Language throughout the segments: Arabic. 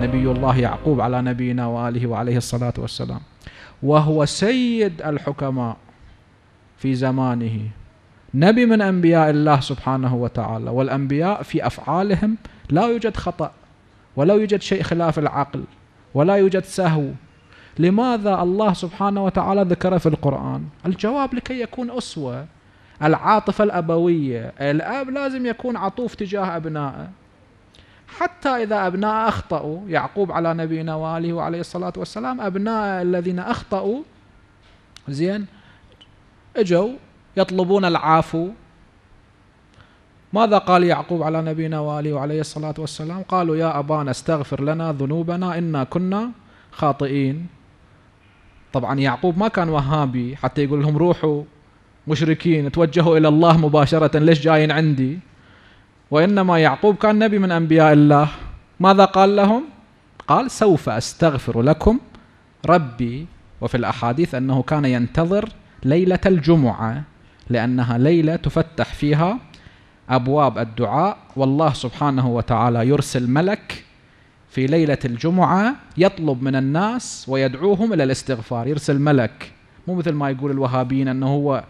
نبي الله يعقوب على نبينا وآله وعليه الصلاة والسلام. وهو سيد الحكماء في زمانه. نبي من أنبياء الله سبحانه وتعالى. والأنبياء في أفعالهم لا يوجد خطأ ولا يوجد شيء خلاف العقل ولا يوجد سهو. لماذا الله سبحانه وتعالى ذكر في القرآن؟ الجواب لكي يكون أسوة. العاطفة الأبوية. الأب لازم يكون عطوف تجاه أبنائه. حتى إذا أبناء أخطأوا يعقوب على نبينا وآله وعليه الصلاة والسلام أبناء الذين أخطأوا زين إجوا يطلبون العافو ماذا قال يعقوب على نبينا وآله وعليه الصلاة والسلام؟ قالوا يا أبانا استغفر لنا ذنوبنا إنا كنا خاطئين. طبعا يعقوب ما كان وهابي حتى يقول لهم روحوا مشركين توجهوا إلى الله مباشرة ليش جايين عندي؟ وإنما يعقوب كان نبي من أنبياء الله. ماذا قال لهم؟ قال سوف أستغفر لكم ربي. وفي الأحاديث أنه كان ينتظر ليلة الجمعة لأنها ليلة تفتح فيها أبواب الدعاء. والله سبحانه وتعالى يرسل ملك في ليلة الجمعة يطلب من الناس ويدعوهم إلى الاستغفار. يرسل ملك. مو مثل ما يقول الوهابيين أنه هو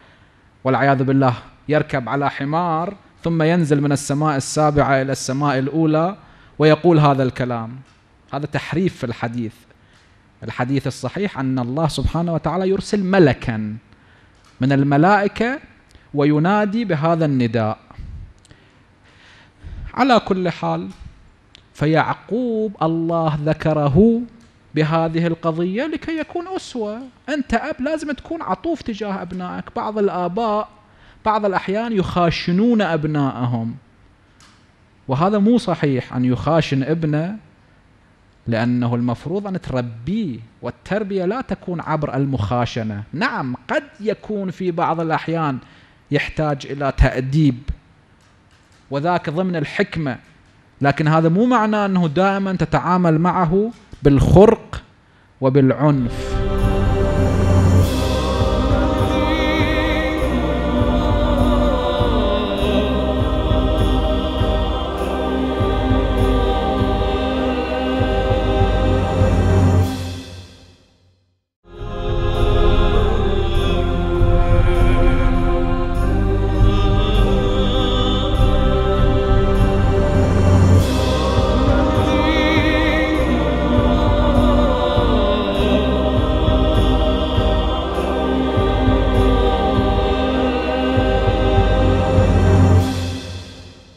والعياذ بالله يركب على حمار ثم ينزل من السماء السابعة إلى السماء الأولى ويقول هذا الكلام. هذا تحريف في الحديث. الحديث الصحيح أن الله سبحانه وتعالى يرسل ملكا من الملائكة وينادي بهذا النداء. على كل حال فيعقوب الله ذكره بهذه القضية لكي يكون أسوة. أنت أب لازم تكون عطوف تجاه أبنائك. بعض الآباء بعض الأحيان يخاشنون أبنائهم. وهذا مو صحيح أن يخاشن ابنه لأنه المفروض أن تربيه والتربية لا تكون عبر المخاشنة. نعم قد يكون في بعض الأحيان يحتاج إلى تأديب وذاك ضمن الحكمة. لكن هذا مو معناه أنه دائما تتعامل معه بالخرق وبالعنف.